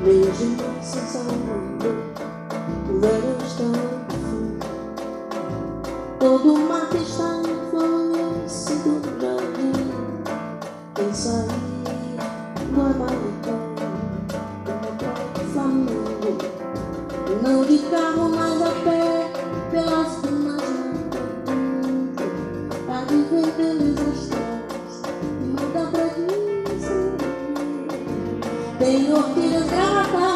Mesmo sem saber, o verão está no fim. Todo o mato está enflorescido no jardim. Quem sair do Amalicão, do. Não de carro, Tem orquídeas gravatas